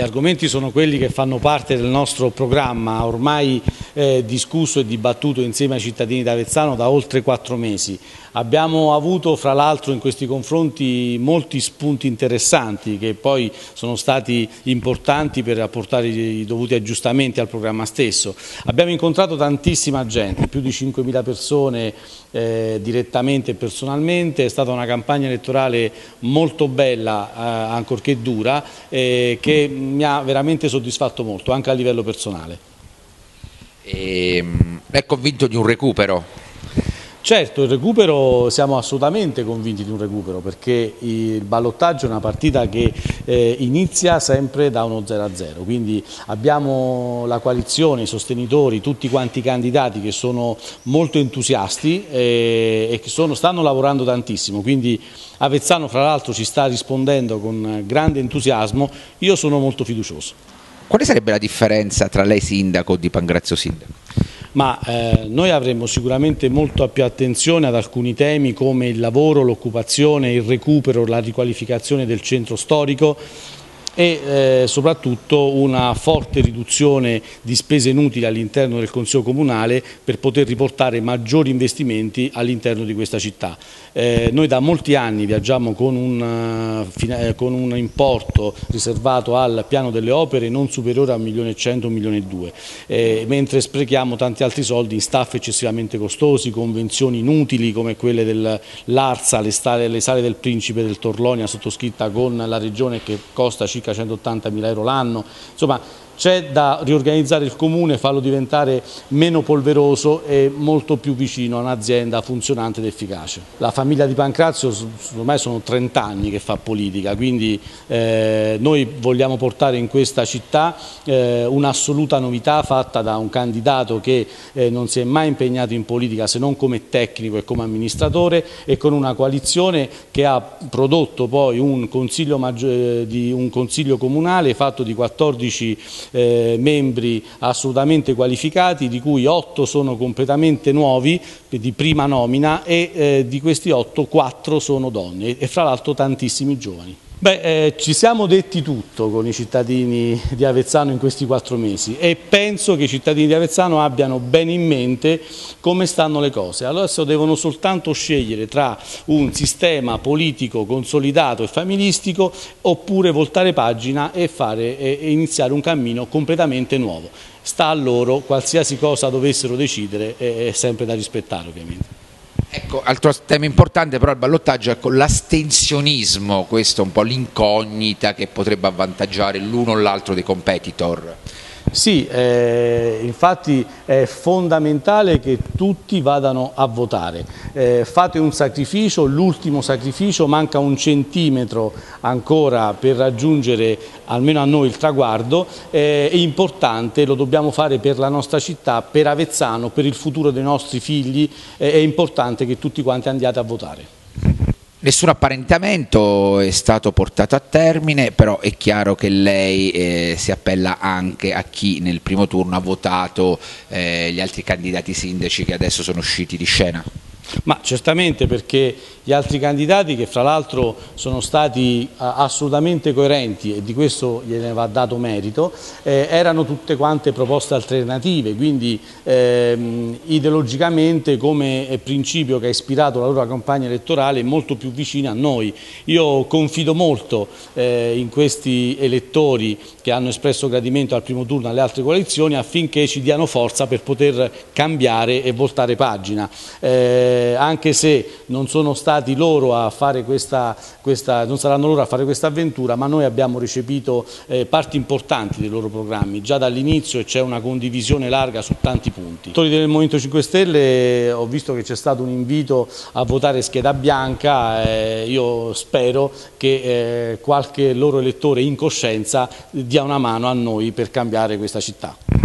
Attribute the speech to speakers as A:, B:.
A: argomenti sono quelli che fanno parte del nostro programma, ormai eh, discusso e dibattuto insieme ai cittadini d'Avezzano da oltre quattro mesi. Abbiamo avuto fra l'altro in questi confronti molti spunti interessanti che poi sono stati importanti per apportare i dovuti aggiustamenti al programma stesso. Abbiamo incontrato tantissima gente, più di 5.000 persone eh, direttamente e personalmente, è stata una campagna elettorale molto bella, eh, ancorché dura, eh, che mi ha veramente soddisfatto molto, anche a livello personale.
B: E, ehm, è convinto di un recupero?
A: Certo, il recupero siamo assolutamente convinti di un recupero perché il ballottaggio è una partita che eh, inizia sempre da uno 0-0, quindi abbiamo la coalizione, i sostenitori, tutti quanti i candidati che sono molto entusiasti eh, e che sono, stanno lavorando tantissimo, quindi Avezzano fra l'altro ci sta rispondendo con grande entusiasmo, io sono molto fiducioso.
B: Quale sarebbe la differenza tra lei sindaco e Di Pangrazio sindaco?
A: Ma eh, noi avremo sicuramente molto più attenzione ad alcuni temi come il lavoro, l'occupazione, il recupero, la riqualificazione del centro storico e eh, soprattutto una forte riduzione di spese inutili all'interno del Consiglio Comunale per poter riportare maggiori investimenti all'interno di questa città. Eh, noi da molti anni viaggiamo con un, eh, con un, importo riservato al piano delle opere non superiore a 1 milione e 100, 1 milione e 2, eh, mentre sprechiamo tanti altri soldi in staff eccessivamente costosi, convenzioni inutili come quelle dell'Arsa, le, le sale del Principe del Torlonia sottoscritta con la Regione che costa circa 180 mila euro l'anno, insomma c'è da riorganizzare il comune, farlo diventare meno polveroso e molto più vicino a un'azienda funzionante ed efficace. La famiglia di Pancrazio ormai sono 30 anni che fa politica, quindi eh, noi vogliamo portare in questa città eh, un'assoluta novità fatta da un candidato che eh, non si è mai impegnato in politica se non come tecnico e come amministratore e con una coalizione che ha prodotto poi un consiglio, eh, di, un consiglio comunale fatto di 14 eh, membri assolutamente qualificati, di cui 8 sono completamente nuovi, di prima nomina e eh, di questi 8 4 sono donne e fra l'altro tantissimi giovani. Beh, eh, ci siamo detti tutto con i cittadini di Avezzano in questi quattro mesi e penso che i cittadini di Avezzano abbiano bene in mente come stanno le cose. Allora adesso devono soltanto scegliere tra un sistema politico consolidato e familistico oppure voltare pagina e, fare, e iniziare un cammino completamente nuovo. Sta a loro, qualsiasi cosa dovessero decidere, è sempre da rispettare ovviamente.
B: Ecco, altro tema importante però il ballottaggio, ecco, l'astensionismo, questo è un po' l'incognita che potrebbe avvantaggiare l'uno o l'altro dei competitor.
A: Sì, eh, infatti è fondamentale che tutti vadano a votare. Eh, fate un sacrificio, l'ultimo sacrificio, manca un centimetro ancora per raggiungere almeno a noi il traguardo, eh, è importante, lo dobbiamo fare per la nostra città, per Avezzano, per il futuro dei nostri figli, eh, è importante che tutti quanti andiate a votare.
B: Nessun apparentamento è stato portato a termine, però è chiaro che lei eh, si appella anche a chi nel primo turno ha votato eh, gli altri candidati sindaci che adesso sono usciti di scena.
A: Ma certamente perché gli altri candidati che fra l'altro sono stati eh, assolutamente coerenti e di questo gliene va dato merito, eh, erano tutte quante proposte alternative, quindi ehm, ideologicamente come principio che ha ispirato la loro campagna elettorale molto più vicina a noi. Io confido molto eh, in questi elettori che hanno espresso gradimento al primo turno alle altre coalizioni affinché ci diano forza per poter cambiare e voltare pagina. Eh, eh, anche se non questa, questa, non saranno loro a fare questa avventura, ma noi abbiamo recepito eh, parti importanti dei loro programmi, già dall'inizio c'è una condivisione larga su tanti punti. I del Movimento 5 Stelle ho visto che c'è stato un invito a votare scheda bianca, eh, io spero che eh, qualche loro elettore in coscienza dia una mano a noi per cambiare questa città.